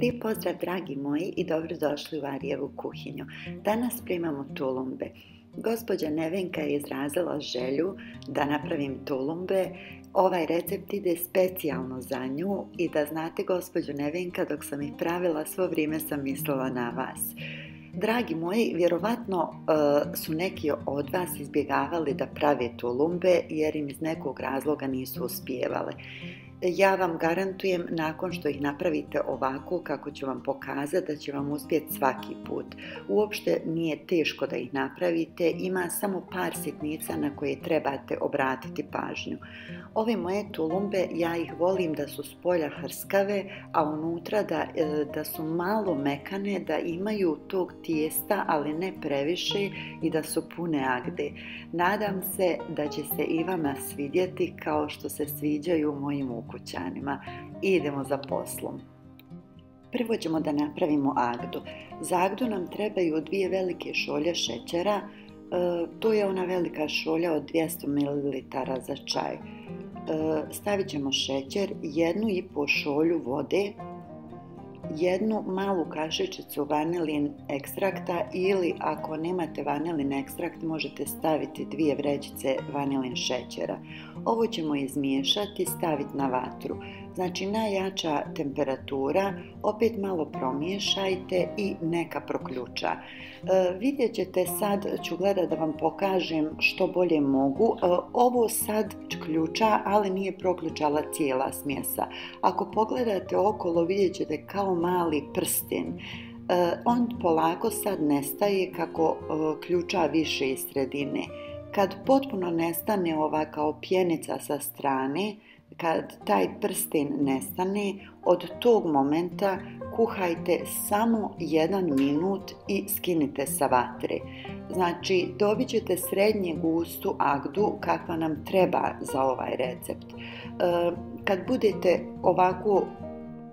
Lijep pozdrav dragi moji i dobrodošli u Arijevu kuhinju. Danas primamo tulumbe. Gospođa Nevenka je izrazila želju da napravim tulumbe. Ovaj recept ide specijalno za nju i da znate gospođu Nevenka dok sam ih pravila svo vrijeme sam mislila na vas. Dragi moji, vjerovatno e, su neki od vas izbjegavali da prave tulumbe jer im iz nekog razloga nisu uspijevale ja vam garantujem nakon što ih napravite ovako kako ću vam pokazati da će vam uspjeti svaki put. Uopšte nije teško da ih napravite, ima samo par sitnica na koje trebate obratiti pažnju. Ove moje tulumbe ja ih volim da su s polja hrskave, a unutra da, e, da su malo mekane, da imaju tog tijesta, ali ne previše i da su pune agde. Nadam se da će se i vama svidjeti kao što se sviđaju mojim ukućanima. Idemo za poslom. Prvo ćemo da napravimo agdu. Za agdu nam trebaju dvije velike šolje šećera, e, to je ona velika šolja od 200 ml za čaj. E, stavit ćemo šećer, jednu i po šolju vode, jednu malu kašičicu vanilin ekstrakta ili ako nemate vanilin ekstrakt možete staviti dvije vrećice vanilin šećera. Ovo ćemo izmiješati, staviti na vatru. Znači najjača temperatura, opet malo promiješajte i neka proključa. E, vidjet ćete sad, ću gledat da vam pokažem što bolje mogu. E, ovo sad ključa, ali nije proključala cijela smjesa. Ako pogledate okolo vidjet ćete kao mali prsten. E, on polako sad nestaje kako ključa više iz sredine. Kad potpuno nestane ova kao pjenica sa strane, kad taj prsten nestane, od tog momenta kuhajte samo jedan minut i skinite sa vatre. Znači, dobit ćete srednje gustu agdu kakva nam treba za ovaj recept. E, kad budete ovako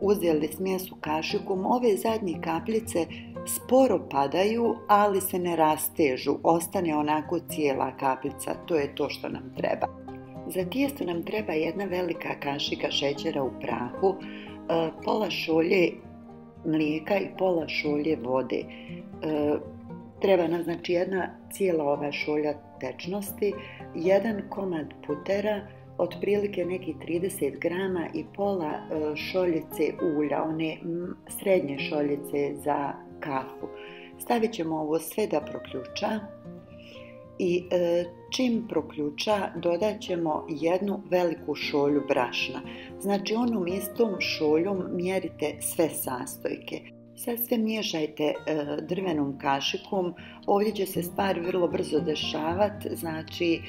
uzeli smjesu kašikom, ove zadnje kapljice sporo padaju, ali se ne rastežu. Ostane onako cijela kapljica, to je to što nam treba. Za tijesto nam treba jedna velika kašika šećera u prahu, e, pola šolje mlijeka i pola šolje vode. E, treba nam znači jedna cijela ova šolja tečnosti, jedan komad putera, otprilike neki 30 grama i pola e, šoljice ulja, one srednje šoljice za kafu. Stavit ćemo ovo sve da proključa i e, čim proključa dodat ćemo jednu veliku šolju brašna. Znači onom istom šoljom mjerite sve sastojke. Sad sve miješajte e, drvenom kašikom, ovdje će se stvar vrlo brzo dešavati, znači e,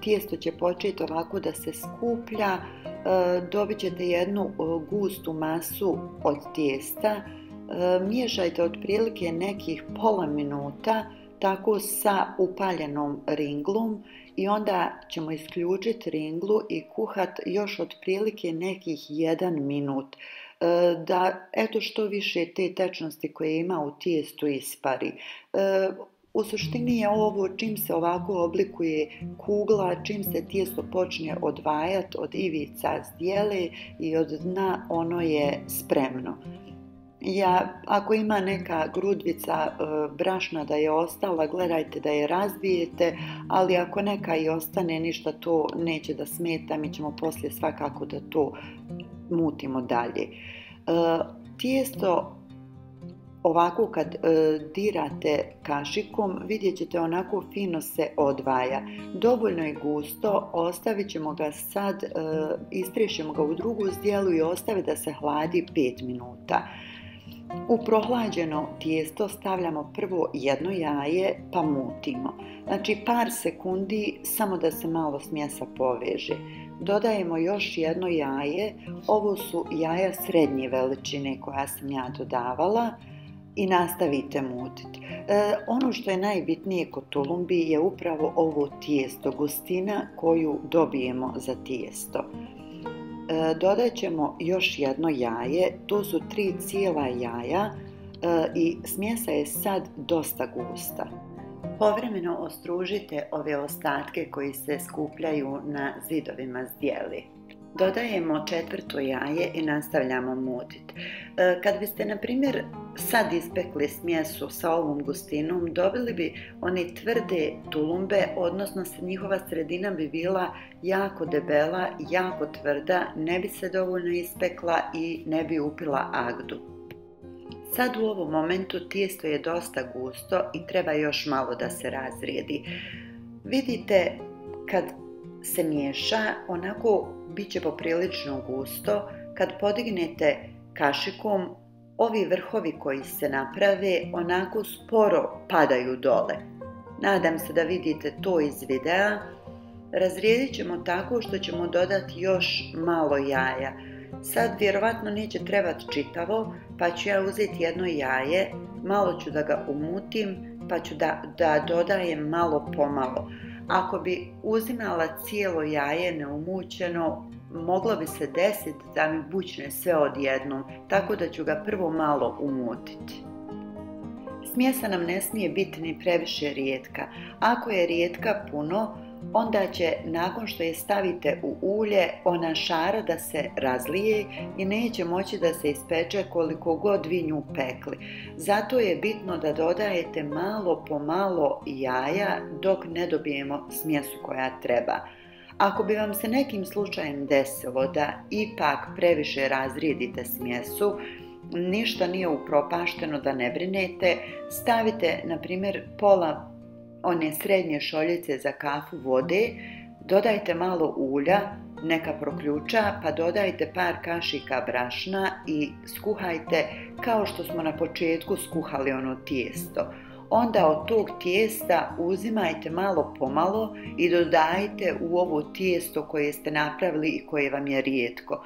tijesto će početi ovako da se skuplja, dobit ćete jednu gustu masu od tijesta, miješajte otprilike nekih pola minuta, tako sa upaljenom ringlom i onda ćemo isključiti ringlu i kuhat još otprilike nekih jedan minut e, da eto što više te tečnosti koje ima u tijestu ispari. E, u suštini je ovo čim se ovako oblikuje kugla, čim se tijesto počne odvajati od ivica zdjele i od dna ono je spremno. Ja, ako ima neka grudvica e, brašna da je ostala, gledajte da je razbijete, ali ako neka i ostane, ništa to neće da smeta, mi ćemo poslije svakako da to mutimo dalje. E, tijesto ovako kad e, dirate kašikom vidjet ćete onako fino se odvaja. Dovoljno je gusto, ostavit ćemo ga sad, e, ga u drugu zdjelu i ostaviti da se hladi 5 minuta. U prohlađeno tijesto stavljamo prvo jedno jaje pa mutimo. Znači par sekundi samo da se malo smjesa poveže. Dodajemo još jedno jaje, ovo su jaja srednje veličine koja sam ja dodavala i nastavite mutiti. E, ono što je najbitnije kod tulumbi je upravo ovo tijesto, gustina koju dobijemo za tijesto. E, dodat ćemo još jedno jaje, to su tri cijela jaja e, i smjesa je sad dosta gusta. Povremeno ostružite ove ostatke koji se skupljaju na zidovima zdjeli. Dodajemo četvrto jaje i nastavljamo mutiti. E, kad biste, na primjer, sad ispekli smjesu sa ovom gustinom, dobili bi one tvrde tulumbe, odnosno njihova sredina bi bila jako debela, jako tvrda, ne bi se dovoljno ispekla i ne bi upila agdu. Sad u ovom momentu tijesto je dosta gusto i treba još malo da se razrijedi. Vidite kad se miješa, onako bit će poprilično gusto. Kad podignete kašikom, ovi vrhovi koji se naprave onako sporo padaju dole. Nadam se da vidite to iz videa. Razrijedit ćemo tako što ćemo dodati još malo jaja. Sad vjerovatno neće trebati čitavo, pa ću ja uzeti jedno jaje, malo ću da ga umutim, pa ću da, da dodajem malo pomalo. Ako bi uzimala cijelo jaje neumućeno, moglo bi se desiti da mi bučne sve odjednom, tako da ću ga prvo malo umutiti. Smjesa nam ne smije biti ni previše rijetka. Ako je rijetka puno, onda će nakon što je stavite u ulje ona šara da se razlije i neće moći da se ispeče koliko god vi nju pekli. Zato je bitno da dodajete malo po malo jaja dok ne dobijemo smjesu koja treba. Ako bi vam se nekim slučajem desilo da ipak previše razrijedite smjesu, ništa nije upropašteno da ne brinete, stavite na primjer pola one srednje šoljice za kafu vode, dodajte malo ulja, neka proključa, pa dodajte par kašika brašna i skuhajte kao što smo na početku skuhali ono tijesto. Onda od tog tijesta uzimajte malo pomalo i dodajte u ovo tijesto koje ste napravili i koje vam je rijetko.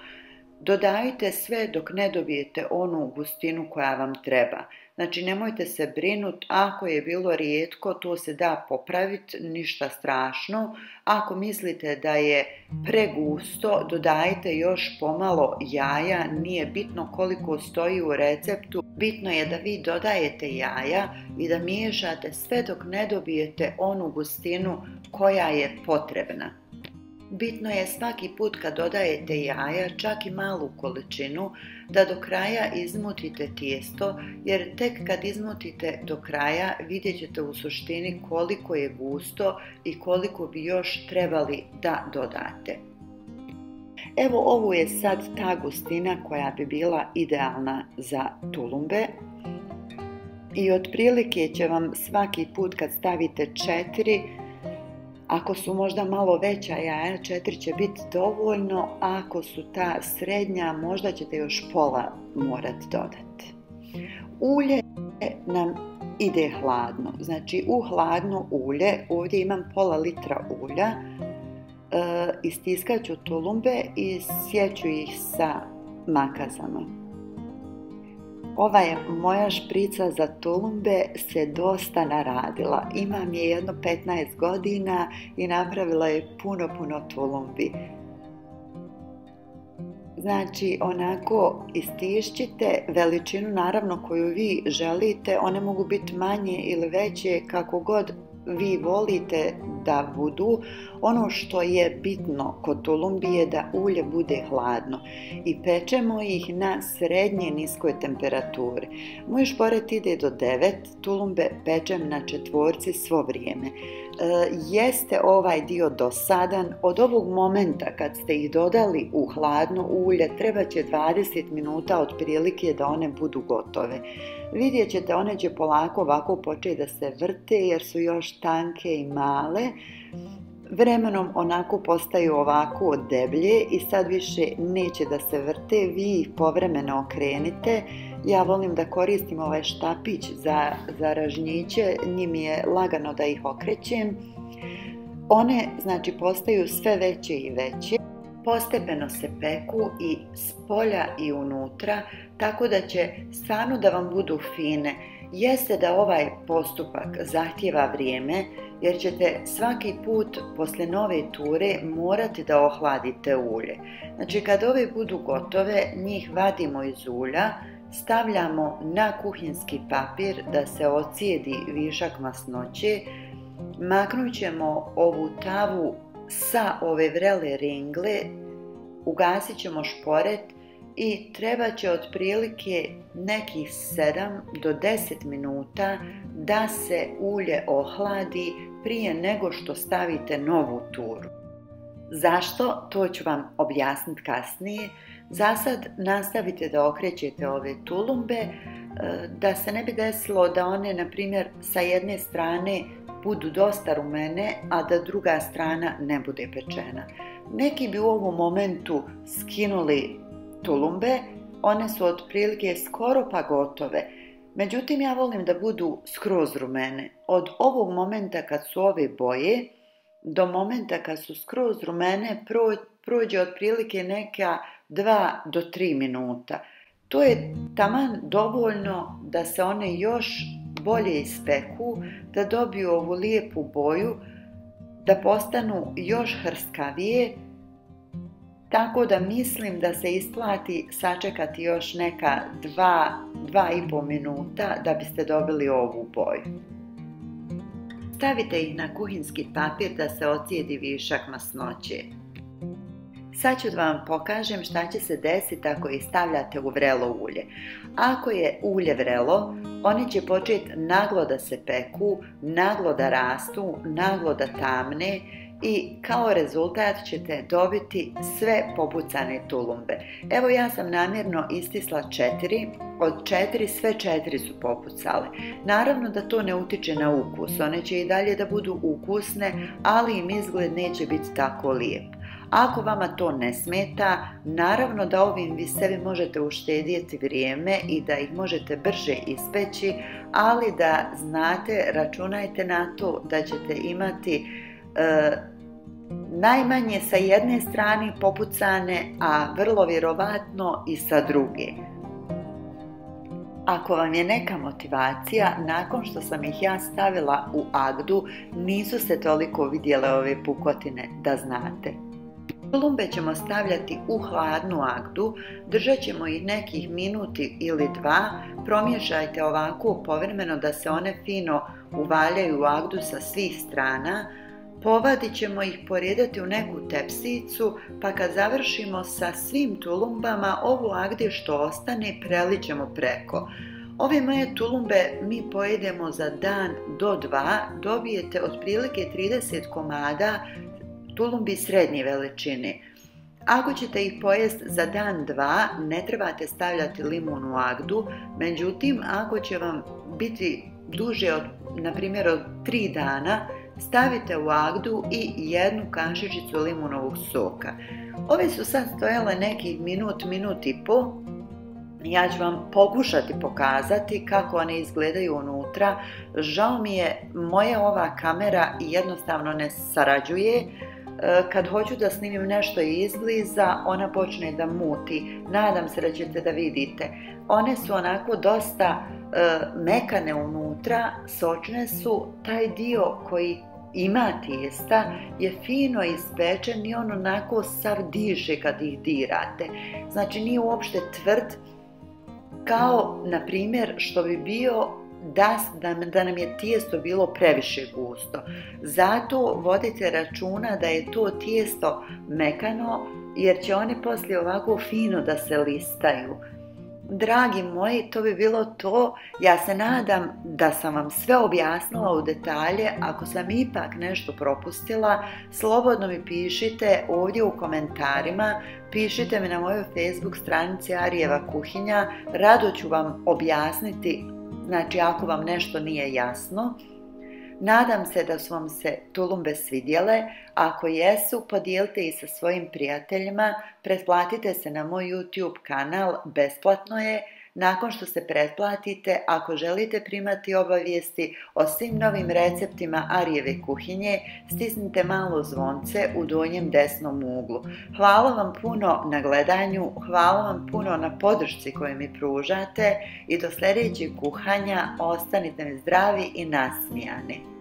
Dodajte sve dok ne dobijete onu gustinu koja vam treba. Znači nemojte se brinut ako je bilo rijetko, to se da popraviti, ništa strašno. Ako mislite da je pregusto, dodajte još pomalo jaja, nije bitno koliko stoji u receptu. Bitno je da vi dodajete jaja i da miješate sve dok ne dobijete onu gustinu koja je potrebna. Bitno je svaki put kad dodajete jaja, čak i malu količinu, da do kraja izmutite tijesto, jer tek kad izmutite do kraja vidjet ćete u suštini koliko je gusto i koliko bi još trebali da dodate. Evo ovo je sad ta gustina koja bi bila idealna za tulumbe. I otprilike će vam svaki put kad stavite četiri ako su možda malo veća jaja, četiri će biti dovoljno, ako su ta srednja, možda ćete još pola morati dodati. Ulje nam ide hladno, znači u hladno ulje, ovdje imam pola litra ulja, e, istiskat ću tulumbe i sjeću ih sa makazama. Ova je moja šprica za tulumbe se dosta naradila. Imam je jedno 15 godina i napravila je puno, puno tulumbi. Znači, onako istišćite veličinu naravno koju vi želite. One mogu biti manje ili veće kako god vi volite da budu, ono što je bitno kod tulumbi je da ulje bude hladno i pečemo ih na srednje niskoj temperaturi. Moj šporet ide do 9, tulumbe pečem na četvorci svo vrijeme. E, jeste ovaj dio dosadan, od ovog momenta kad ste ih dodali u hladno ulje treba će 20 minuta otprilike da one budu gotove. Vidjet ćete, one će polako ovako početi da se vrte jer su još tanke i male. Vremenom onako postaju ovako deblje i sad više neće da se vrte, vi ih povremeno okrenite. Ja volim da koristim ovaj štapić za, za ražnjiće, njim je lagano da ih okrećem. One znači postaju sve veće i veće. Postepeno se peku i s polja i unutra, tako da će stvarno da vam budu fine. Jeste da ovaj postupak zahtjeva vrijeme, jer ćete svaki put posle nove ture morati da ohladite ulje. Znači kad ove budu gotove, njih vadimo iz ulja, stavljamo na kuhinski papir da se ocijedi višak masnoće, maknut ćemo ovu tavu sa ove vrele ringle ugasit ćemo šporet i treba će otprilike nekih 7 do 10 minuta da se ulje ohladi prije nego što stavite novu turu. Zašto? To ću vam objasniti kasnije. Za sad nastavite da okrećete ove tulumbe e, da se ne bi desilo da one, na primjer, sa jedne strane budu dosta rumene, a da druga strana ne bude pečena. Neki bi u ovom momentu skinuli tulumbe, one su otprilike skoro pa gotove. Međutim, ja volim da budu skroz rumene. Od ovog momenta kad su ove boje, do momenta kad su skroz rumene, prođe otprilike neka 2 do 3 minuta. To je taman dovoljno da se one još bolje ispeku, da dobiju ovu lijepu boju, da postanu još hrskavije, tako da mislim da se isplati sačekati još neka dva, dva i pol minuta da biste dobili ovu boju. Stavite ih na kuhinski papir da se ocijedi višak masnoće. Sad ću da vam pokažem šta će se desiti ako ih stavljate u vrelo ulje. Ako je ulje vrelo, oni će početi naglo da se peku, naglo da rastu, naglo da tamne i kao rezultat ćete dobiti sve popucane tulumbe. Evo ja sam namjerno istisla četiri, od četiri sve četiri su popucale. Naravno da to ne utiče na ukus, one će i dalje da budu ukusne, ali im izgled neće biti tako lijep. Ako vama to ne smeta, naravno da ovim vi sebi možete uštedjeti vrijeme i da ih možete brže ispeći, ali da znate, računajte na to da ćete imati e, najmanje sa jedne strane popucane, a vrlo vjerovatno i sa druge. Ako vam je neka motivacija, nakon što sam ih ja stavila u agdu, nisu se toliko vidjele ove pukotine da znate. Kolumbe ćemo stavljati u hladnu agdu, držat ćemo ih nekih minuti ili dva, promješajte ovako povremeno da se one fino uvaljaju u agdu sa svih strana, povadit ćemo ih poredati u neku tepsicu, pa kad završimo sa svim tulumbama, ovu agdi što ostane prelićemo preko. Ove moje tulumbe mi pojedemo za dan do dva, dobijete otprilike 30 komada tulumbi srednje veličine. Ako ćete ih pojest za dan dva, ne trebate stavljati limun u agdu, međutim, ako će vam biti duže od, na primjer, od tri dana, stavite u agdu i jednu kanšičicu limunovog soka. Ove su sad stojale neki minut, minut i po. Ja ću vam pokušati pokazati kako one izgledaju unutra. Žao mi je, moja ova kamera jednostavno ne sarađuje kad hoću da snimim nešto izbliza, ona počne da muti. Nadam se da ćete da vidite. One su onako dosta e, mekane unutra, sočne su, taj dio koji ima tijesta je fino ispečen i on onako sav diše kad ih dirate. Znači nije uopšte tvrd, kao na primjer što bi bio da, da, nam je tijesto bilo previše gusto. Zato vodite računa da je to tijesto mekano jer će oni poslije ovako fino da se listaju. Dragi moji, to bi bilo to. Ja se nadam da sam vam sve objasnila u detalje. Ako sam ipak nešto propustila, slobodno mi pišite ovdje u komentarima. Pišite mi na mojoj Facebook stranici Arijeva kuhinja. Rado ću vam objasniti Znači, ako vam nešto nije jasno, nadam se da su vam se tulumbe svidjele. Ako jesu, podijelite ih sa svojim prijateljima, pretplatite se na moj YouTube kanal, besplatno je. Nakon što se pretplatite, ako želite primati obavijesti o svim novim receptima Arijeve kuhinje, stisnite malo zvonce u donjem desnom uglu. Hvala vam puno na gledanju, hvala vam puno na podršci koju mi pružate i do sljedećeg kuhanja ostanite mi zdravi i nasmijani.